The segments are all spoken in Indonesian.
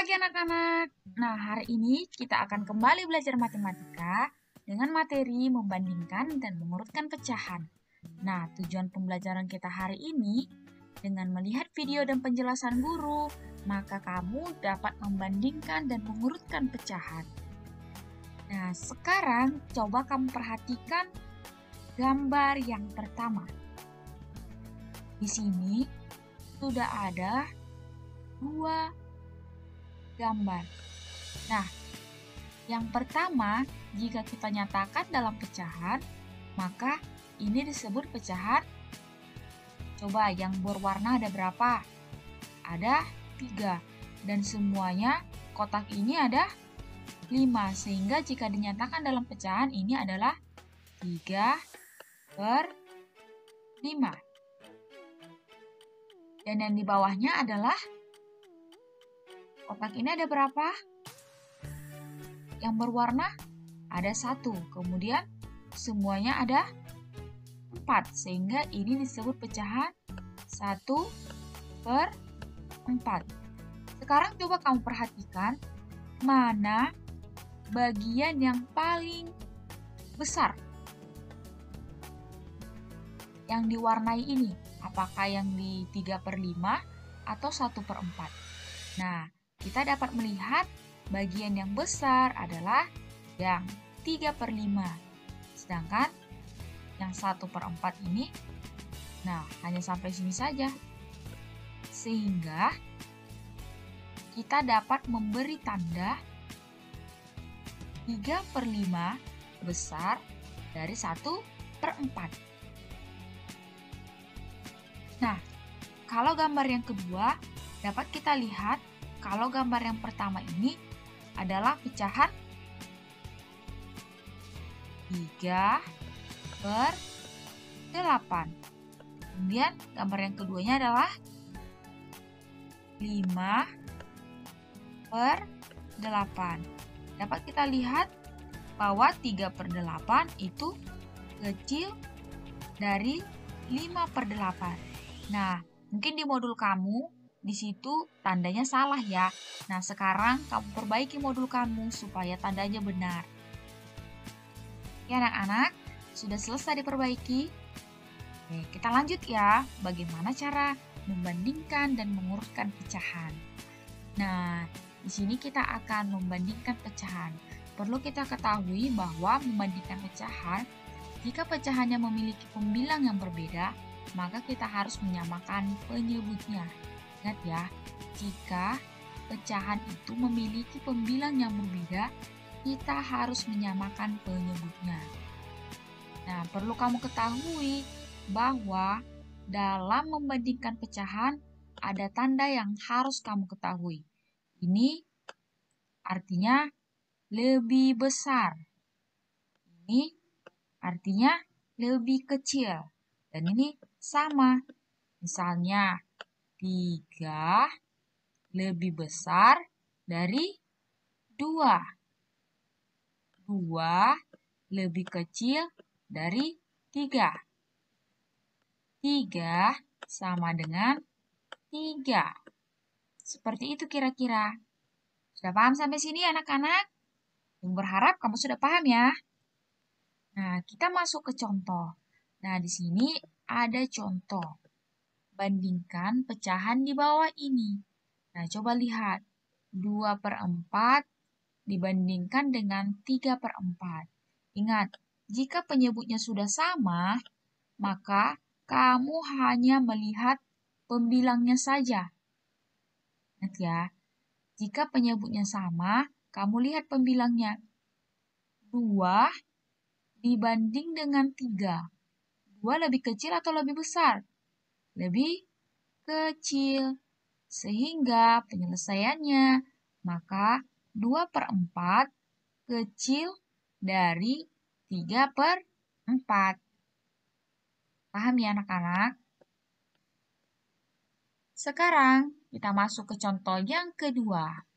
pagi anak-anak. Nah, hari ini kita akan kembali belajar matematika dengan materi membandingkan dan mengurutkan pecahan. Nah, tujuan pembelajaran kita hari ini dengan melihat video dan penjelasan guru, maka kamu dapat membandingkan dan mengurutkan pecahan. Nah, sekarang coba kamu perhatikan gambar yang pertama. Di sini sudah ada dua gambar. Nah, yang pertama, jika kita nyatakan dalam pecahan, maka ini disebut pecahan. Coba yang berwarna ada berapa? Ada tiga. Dan semuanya kotak ini ada lima. Sehingga jika dinyatakan dalam pecahan ini adalah tiga per lima. Dan yang di bawahnya adalah kotak ini ada berapa? Yang berwarna ada satu. Kemudian semuanya ada empat. Sehingga ini disebut pecahan satu per empat. Sekarang coba kamu perhatikan mana bagian yang paling besar yang diwarnai ini apakah yang di 3 per 5 atau 1 per 4. Nah, kita dapat melihat bagian yang besar adalah yang 3 per 5. Sedangkan yang 1 per 4 ini, nah hanya sampai sini saja. Sehingga kita dapat memberi tanda 3 per 5 besar dari 1 per 4. Nah, kalau gambar yang kedua, dapat kita lihat kalau gambar yang pertama ini adalah pecahan 3 per 8. Kemudian gambar yang keduanya adalah 5 per 8. Dapat kita lihat bahwa 3 per 8 itu kecil dari 5 per 8. Nah, mungkin di modul kamu di situ tandanya salah ya. Nah, sekarang kamu perbaiki modul kamu supaya tandanya benar. Ya anak-anak, sudah selesai diperbaiki? Oke, kita lanjut ya. Bagaimana cara membandingkan dan mengurutkan pecahan? Nah, di sini kita akan membandingkan pecahan. Perlu kita ketahui bahwa membandingkan pecahan, jika pecahannya memiliki pembilang yang berbeda, maka kita harus menyamakan penyebutnya. Ingat ya, jika pecahan itu memiliki pembilang yang berbeda, kita harus menyamakan penyebutnya. Nah, perlu kamu ketahui bahwa dalam membandingkan pecahan ada tanda yang harus kamu ketahui. Ini artinya lebih besar. Ini artinya lebih kecil. Dan ini sama. Misalnya, 3 lebih besar dari 2. 2 lebih kecil dari 3. 3 sama dengan 3. Seperti itu kira-kira. Sudah paham sampai sini anak-anak? Yang berharap kamu sudah paham ya. Nah, kita masuk ke contoh. Nah, di sini ada contoh. Bandingkan pecahan di bawah ini. Nah, coba lihat. 2 per 4 dibandingkan dengan 3 per 4. Ingat, jika penyebutnya sudah sama, maka kamu hanya melihat pembilangnya saja. Ingat ya, jika penyebutnya sama, kamu lihat pembilangnya. 2 dibanding dengan 3. 2 lebih kecil atau lebih besar? Lebih kecil. Sehingga penyelesaiannya, maka 2 per 4 kecil dari 3 per 4. Paham ya anak-anak? Sekarang kita masuk ke contoh yang kedua.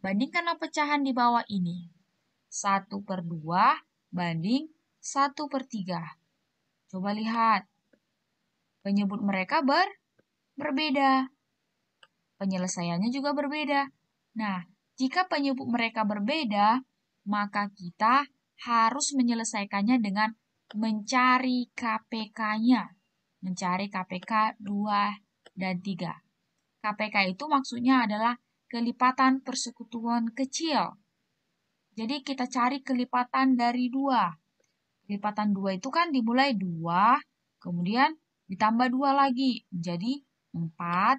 Bandingkanlah pecahan di bawah ini. 1 per 2 banding 1 per 3. Coba lihat. Penyebut mereka ber berbeda. Penyelesaiannya juga berbeda. Nah, jika penyebut mereka berbeda, maka kita harus menyelesaikannya dengan mencari KPK-nya. Mencari KPK 2 dan 3. KPK itu maksudnya adalah kelipatan persekutuan kecil. Jadi kita cari kelipatan dari 2. Kelipatan 2 itu kan dimulai 2, kemudian ditambah 2 lagi menjadi 4,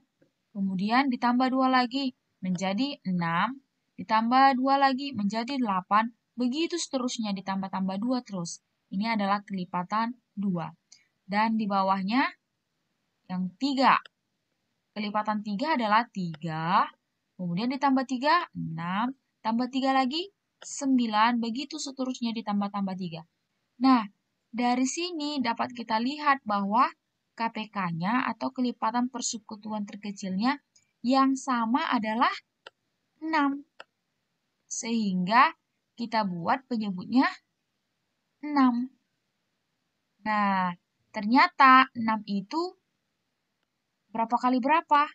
kemudian ditambah 2 lagi menjadi 6, ditambah 2 lagi menjadi 8, begitu seterusnya ditambah-tambah 2 terus. Ini adalah kelipatan 2. Dan di bawahnya yang 3. Kelipatan 3 adalah 3, kemudian ditambah 3, 6, tambah 3 lagi, 9, begitu seterusnya ditambah-tambah 3. Nah, dari sini dapat kita lihat bahwa KPK-nya atau kelipatan persekutuan terkecilnya yang sama adalah 6. Sehingga kita buat penyebutnya 6. Nah, ternyata 6 itu berapa kali berapa?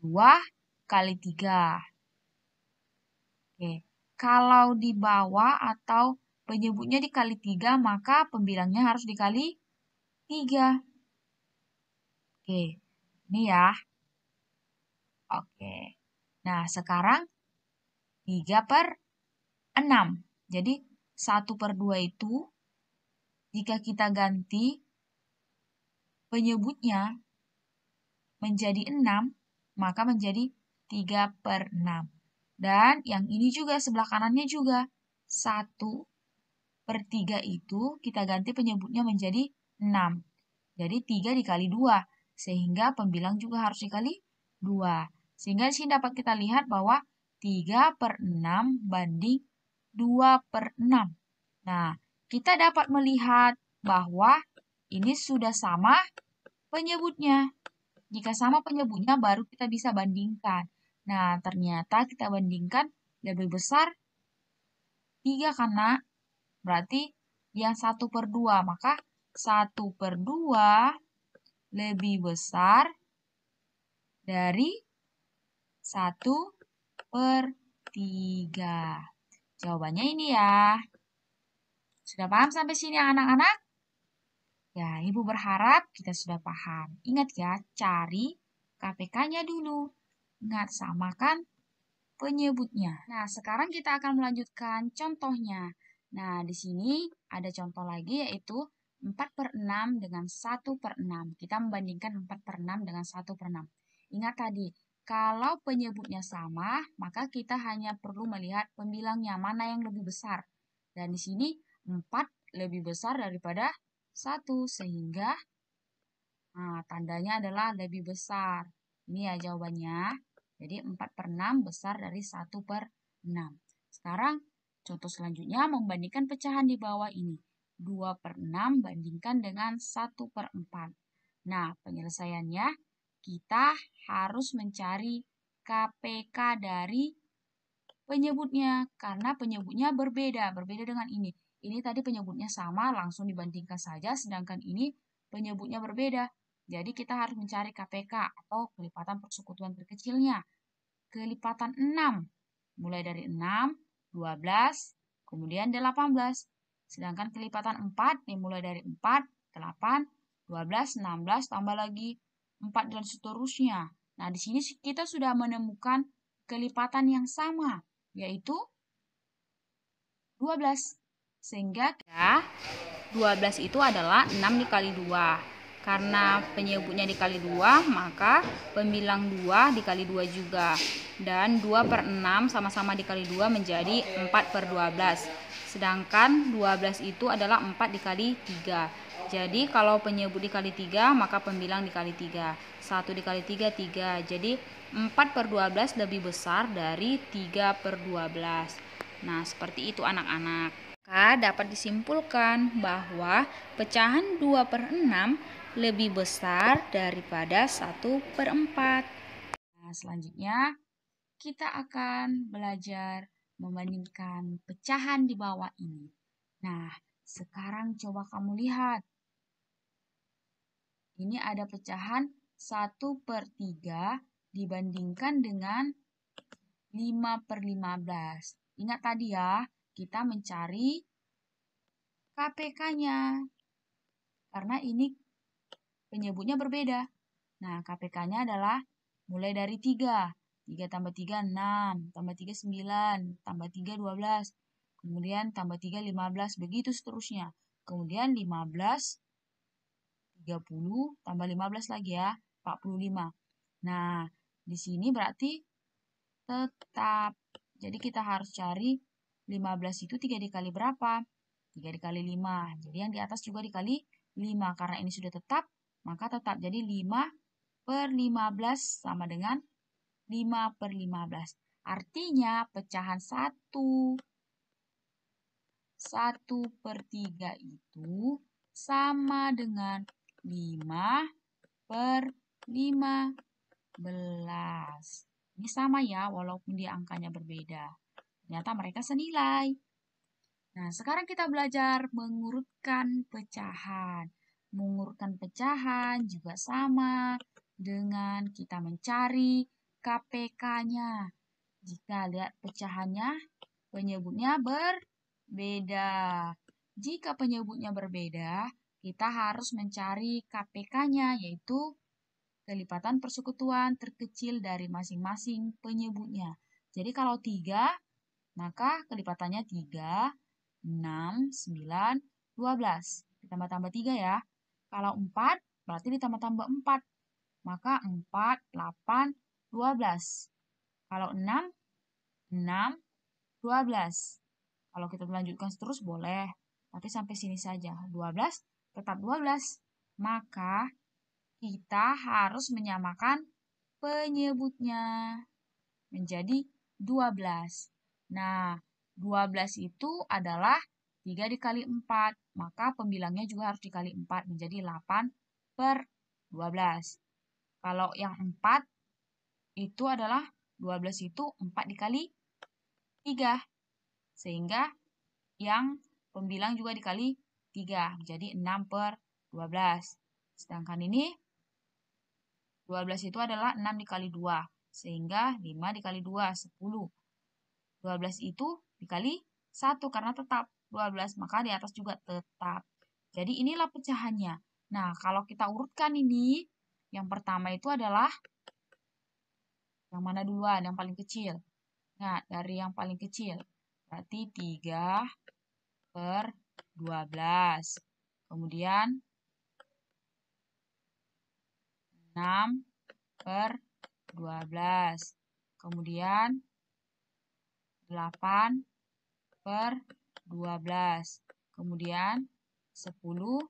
2 kali 3. Oke, kalau di bawah atau penyebutnya dikali 3, maka pembilangnya harus dikali 3. Oke, ini ya. Oke. Nah, sekarang 3 per 6. Jadi, 1 per 2 itu, jika kita ganti penyebutnya menjadi 6, maka menjadi 3 per 6. Dan yang ini juga, sebelah kanannya juga. 1 per 3 itu kita ganti penyebutnya menjadi 6. Jadi 3 dikali 2 sehingga pembilang juga harus dikali 2. Sehingga di sini dapat kita lihat bahwa 3 per 6 banding 2 per 6. Nah, kita dapat melihat bahwa ini sudah sama penyebutnya. Jika sama penyebutnya, baru kita bisa bandingkan. Nah, ternyata kita bandingkan lebih besar 3 karena berarti yang 1 per 2. Maka 1 per 2 lebih besar dari 1 per 3. Jawabannya ini ya. Sudah paham sampai sini anak-anak? Ya, Ibu berharap kita sudah paham. Ingat ya, cari KPK-nya dulu. Ingat, samakan penyebutnya. Nah, sekarang kita akan melanjutkan contohnya. Nah, di sini ada contoh lagi yaitu 4 per 6 dengan 1 per 6. Kita membandingkan 4 per 6 dengan 1 per 6. Ingat tadi, kalau penyebutnya sama, maka kita hanya perlu melihat pembilangnya mana yang lebih besar. Dan di sini 4 lebih besar daripada 1, sehingga nah, tandanya adalah lebih besar. Ini ya jawabannya. Jadi 4 per 6 besar dari 1 per 6. Sekarang contoh selanjutnya membandingkan pecahan di bawah ini. 2 per 6 bandingkan dengan 1 per 4. Nah, penyelesaiannya kita harus mencari KPK dari penyebutnya karena penyebutnya berbeda, berbeda dengan ini. Ini tadi penyebutnya sama, langsung dibandingkan saja, sedangkan ini penyebutnya berbeda. Jadi kita harus mencari KPK atau kelipatan persekutuan terkecilnya. Kelipatan 6, mulai dari 6, 12, kemudian 18. Sedangkan kelipatan 4 dimulai dari 4, 8, 12, 16, tambah lagi 4 dan seterusnya. Nah, di sini kita sudah menemukan kelipatan yang sama, yaitu 12. Sehingga ya, 12 itu adalah 6 dikali 2. Karena penyebutnya dikali 2, maka pembilang 2 dikali 2 juga. Dan 2 per 6 sama-sama dikali 2 menjadi 4 per 12. Sedangkan 12 itu adalah 4 dikali 3. Jadi kalau penyebut dikali 3, maka pembilang dikali 3. 1 dikali 3, 3. Jadi 4 per 12 lebih besar dari 3 per 12. Nah, seperti itu anak-anak. Maka dapat disimpulkan bahwa pecahan 2 per 6 lebih besar daripada 1 per 4. Nah, selanjutnya kita akan belajar membandingkan pecahan di bawah ini. Nah, sekarang coba kamu lihat. Ini ada pecahan 1 per 3 dibandingkan dengan 5 per 15. Ingat tadi ya, kita mencari KPK-nya. Karena ini penyebutnya berbeda. Nah, KPK-nya adalah mulai dari 3. 3 tambah 3, 6. Tambah 3, 9. Tambah 3, 12. Kemudian tambah 3, 15. Begitu seterusnya. Kemudian 15, 30. Tambah 15 lagi ya, 45. Nah, di sini berarti tetap. Jadi kita harus cari 15 itu 3 dikali berapa? 3 dikali 5. Jadi yang di atas juga dikali 5. Karena ini sudah tetap, maka tetap. Jadi 5 per 15 sama dengan 5 per 15. Artinya pecahan 1. 1 per 3 itu sama dengan 5 per 15. Ini sama ya, walaupun dia angkanya berbeda. Ternyata mereka senilai. Nah, sekarang kita belajar mengurutkan pecahan. Mengurutkan pecahan juga sama dengan kita mencari KPK-nya. Jika lihat pecahannya, penyebutnya berbeda. Jika penyebutnya berbeda, kita harus mencari KPK-nya, yaitu kelipatan persekutuan terkecil dari masing-masing penyebutnya. Jadi kalau 3, maka kelipatannya 3, 6, 9, 12. Ditambah-tambah 3 ya. Kalau 4, berarti ditambah-tambah 4. Maka 4, 8, 12. Kalau 6, 6, 12. Kalau kita melanjutkan terus boleh, tapi sampai sini saja. 12 tetap 12. Maka kita harus menyamakan penyebutnya menjadi 12. Nah, 12 itu adalah 3 dikali 4, maka pembilangnya juga harus dikali 4 menjadi 8 per 12. Kalau yang 4 itu adalah 12 itu 4 dikali 3. Sehingga yang pembilang juga dikali 3, menjadi 6 per 12. Sedangkan ini 12 itu adalah 6 dikali 2. Sehingga 5 dikali 2, 10. 12 itu dikali 1 karena tetap 12, maka di atas juga tetap. Jadi inilah pecahannya. Nah, kalau kita urutkan ini, yang pertama itu adalah yang mana duluan, yang paling kecil. Nah, dari yang paling kecil. Berarti 3 per 12. Kemudian 6 per 12. Kemudian 8 per 12. Kemudian 10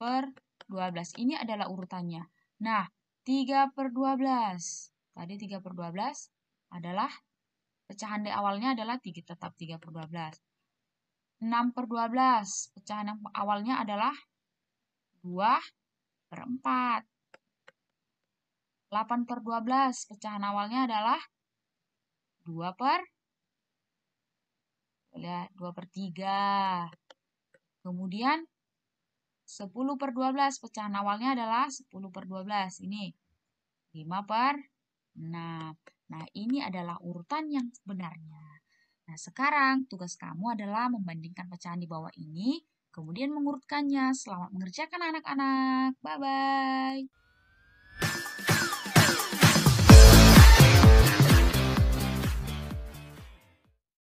per 12. Ini adalah urutannya. Nah, 3 per 12. Tadi 3 per 12 adalah pecahan di awalnya adalah 3, tetap 3 per 12. 6 per 12. Pecahan yang awalnya adalah 2 per 4. 8 per 12, pecahan awalnya adalah 2 per lihat 2 per 3. Kemudian 10 per 12, pecahan awalnya adalah 10 per 12. Ini 5 per 6. Nah, ini adalah urutan yang sebenarnya. Nah, sekarang tugas kamu adalah membandingkan pecahan di bawah ini, kemudian mengurutkannya. Selamat mengerjakan anak-anak. Bye-bye.